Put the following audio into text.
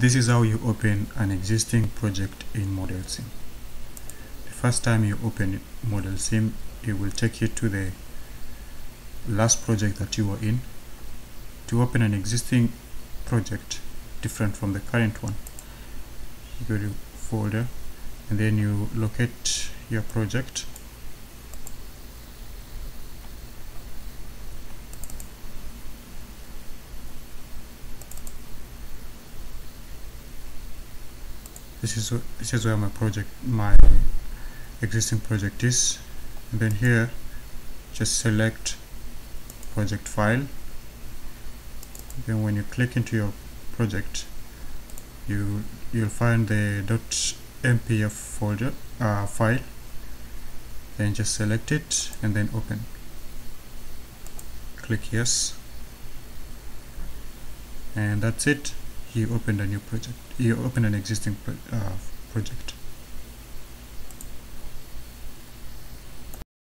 This is how you open an existing project in Model ModelSim. The first time you open Model ModelSim, it will take you to the last project that you were in. To open an existing project different from the current one, you go to folder and then you locate your project this is this is where my project my existing project is. And then here just select project file. Then when you click into your project you you'll find the .mpf folder uh, file. Then just select it and then open. Click yes. And that's it you opened a new project you open an existing pro uh, project